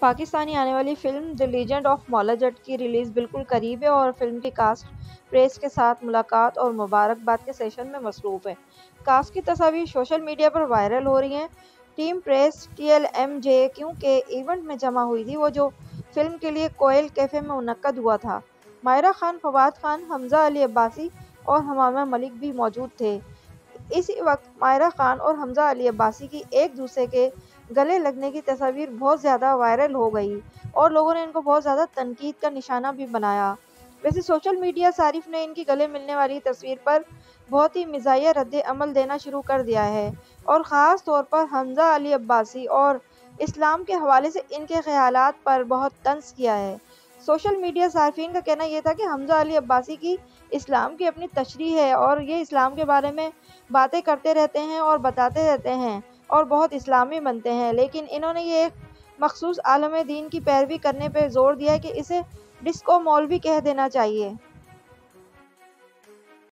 पाकिस्तानी आने वाली film the legend of Maula Jatt की रिलीज़ बिल्कुल करीब है और फ़िल्म की कास्ट, प्रेस के साथ मुलाकात और मुबारकबाद के सेशन में मसरूफ़ है। कास्ट की तस्वीर सोशल मीडिया पर वायरल हो रही हैं। Team press T L M J Q के इवेंट में जमा हुई थी वो जो फ़िल्म के लिए कोयल कैफ़े में मुनद हुआ था। मायरा खान, फवाद खान, हमजा अली अब्बासी और हमामा मलिक भी मौजूद थे। इसी वक्त मायरा खान और हमजा अली अब्बासी की एक दूसरे के गले लगने की तस्वीर बहुत ज़्यादा वायरल हो गई और लोगों ने इनको बहुत ज़्यादा तनकीद का निशाना भी बनाया। वैसे सोशल मीडिया सारिफ ने इनकी गले मिलने वाली तस्वीर पर बहुत ही मिजाइया रद्द अमल देना शुरू कर दिया है और ख़ास तौर पर हमजा अली अब्बासी और इस्लाम के हवाले से इनके ख्याल पर बहुत तंज किया है। सोशल मीडिया सार्फिन का कहना यह था कि हमजा अली अब्बासी की इस्लाम की अपनी तशरी है और ये इस्लाम के बारे में बातें करते रहते हैं और बताते रहते हैं। और बहुत इस्लामी बनते हैं, लेकिन इन्होंने ये एक मखसूस आलम दीन की पैरवी करने पर ज़ोर दिया कि इसे डिस्को भी कह देना चाहिए।